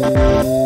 Música